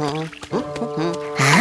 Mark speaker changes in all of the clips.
Speaker 1: Hả?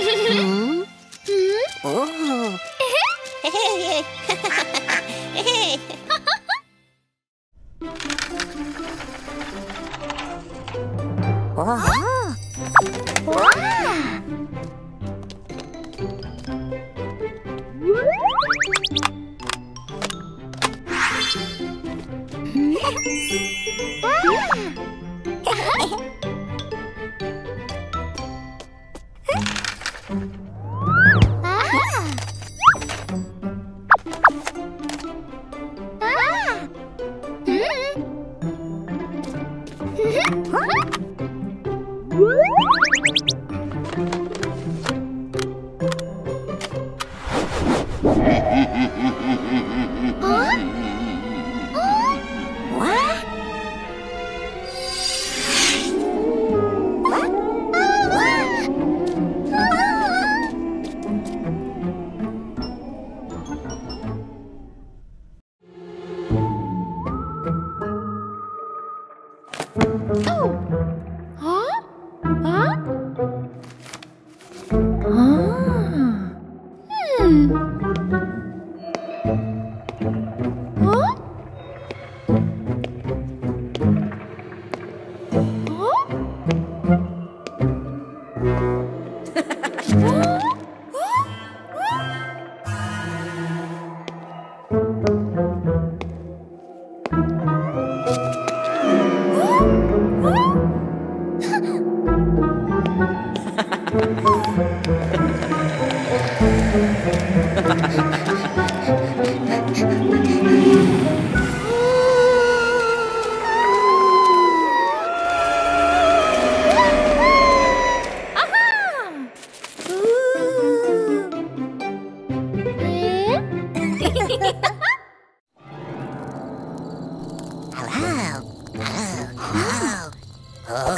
Speaker 1: 嘿 嘿 Huh? Huh?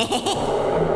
Speaker 1: Hehehehe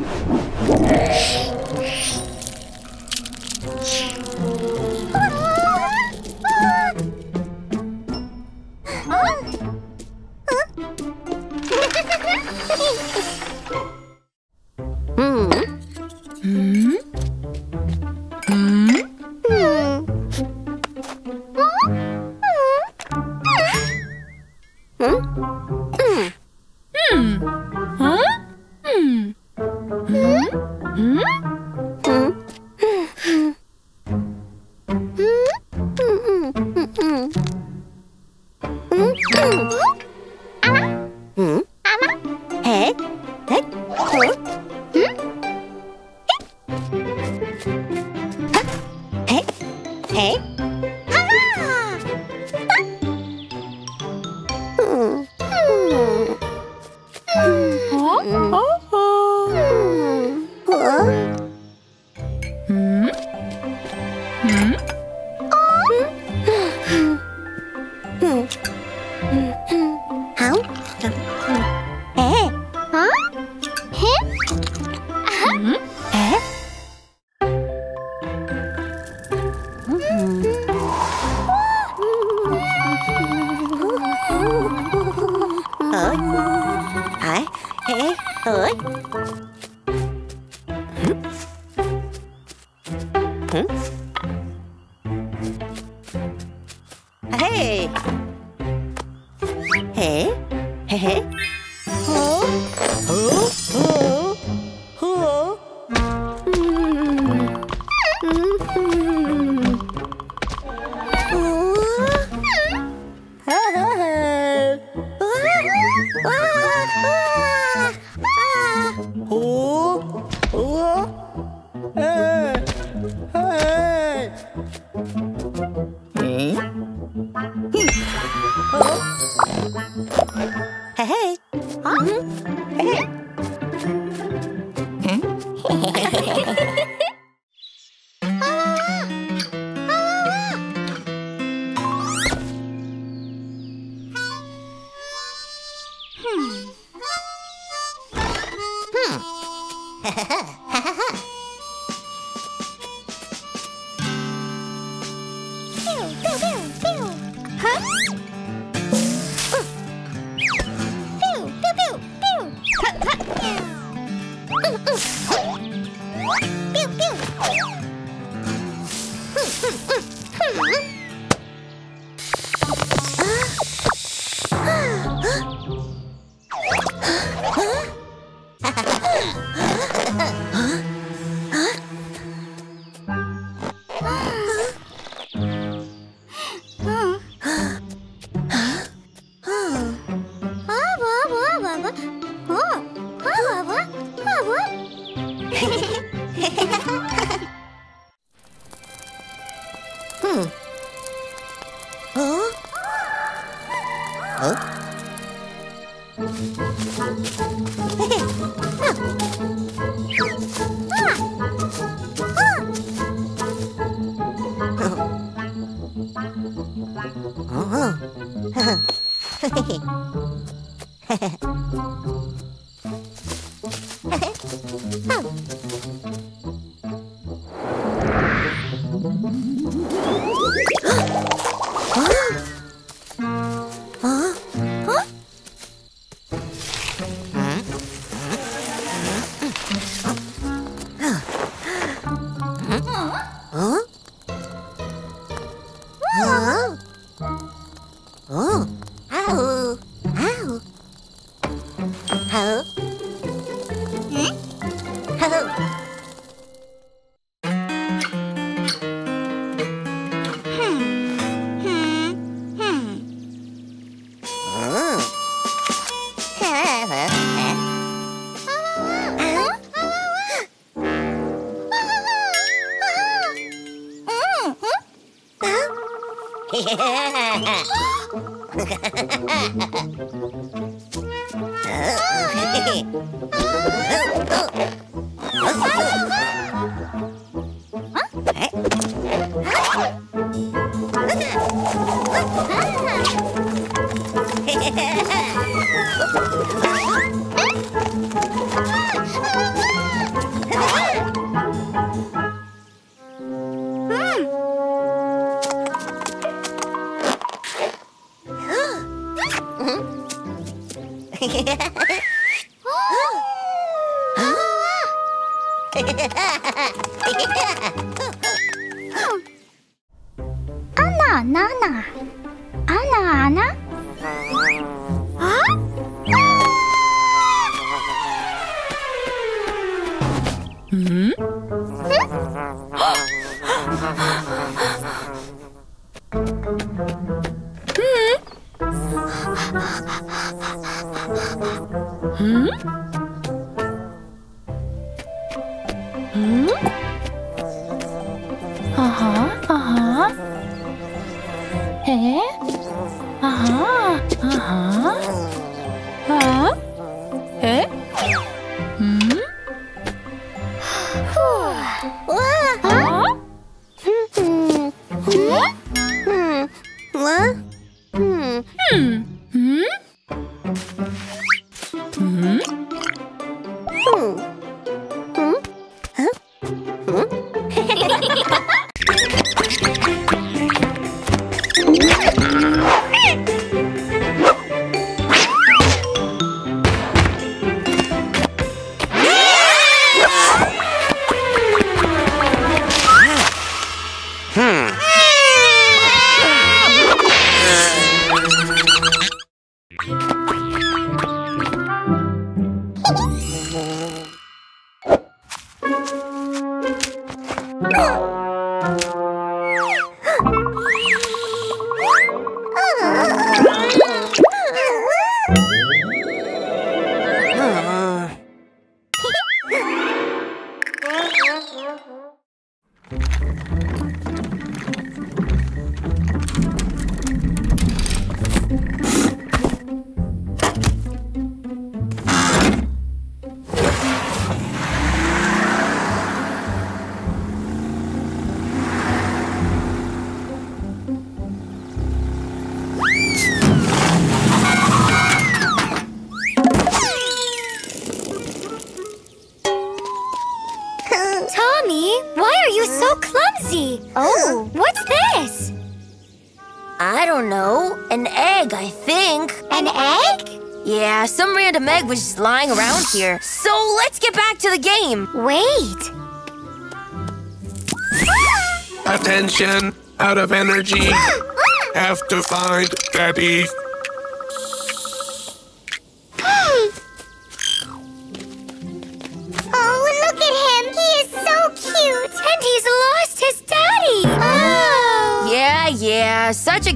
Speaker 1: Yeah. Hey! Hey! Hey! Huh? banana.
Speaker 2: Anna, Anna.
Speaker 3: Huh? Hmm?
Speaker 1: hmm?
Speaker 3: Hmm? Hmm.
Speaker 1: Huh? Hmm.
Speaker 2: What? Whee!
Speaker 1: I don't know. An egg, I think.
Speaker 2: An egg?
Speaker 1: Yeah, some random egg was just lying around here. So let's get back to the game.
Speaker 2: Wait.
Speaker 4: Attention, out of energy. Have to find Daddy.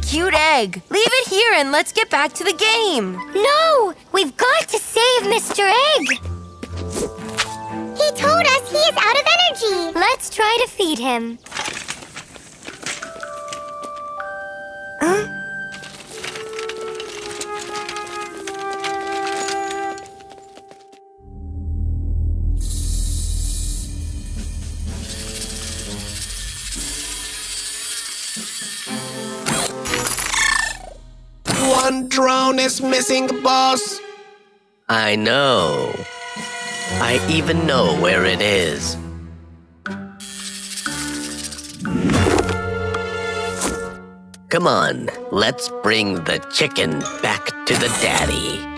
Speaker 2: Cute
Speaker 1: egg. Leave it here and let's get back to the game.
Speaker 2: No, we've got to save Mr. Egg. He told us he is out of energy. Let's try to feed him.
Speaker 4: Is missing, boss.
Speaker 5: I know. I even know where it is. Come on, let's bring the chicken back to the daddy.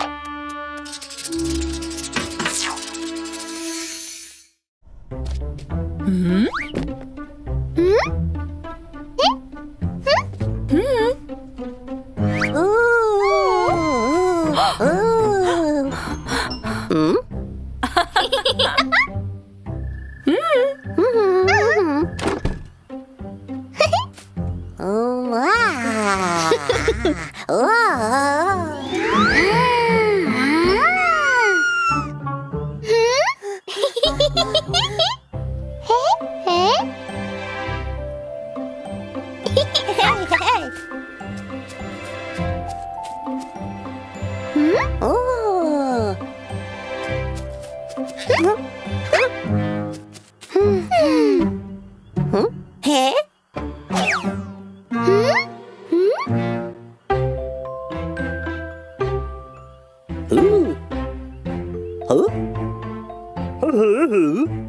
Speaker 1: Huh?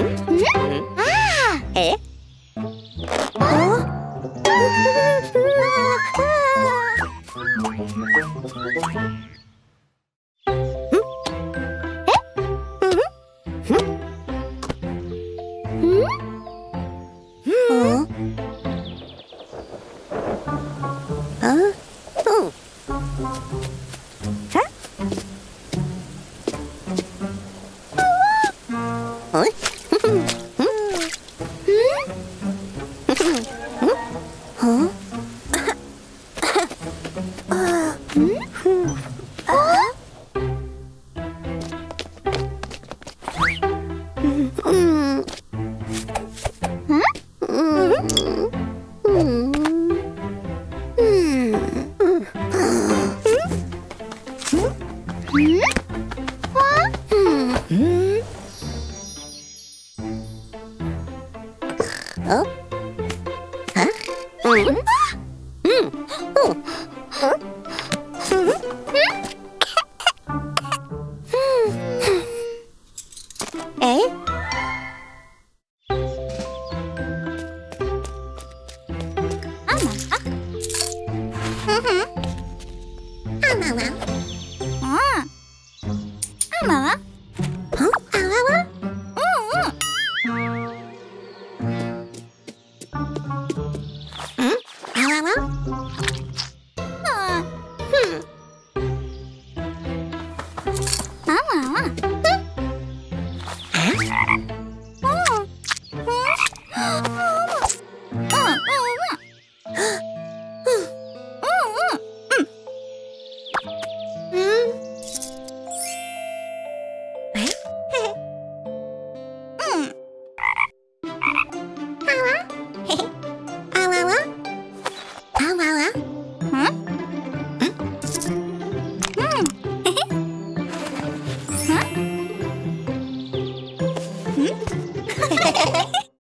Speaker 1: Hmm? Hmm?
Speaker 2: Ah!
Speaker 1: Eh?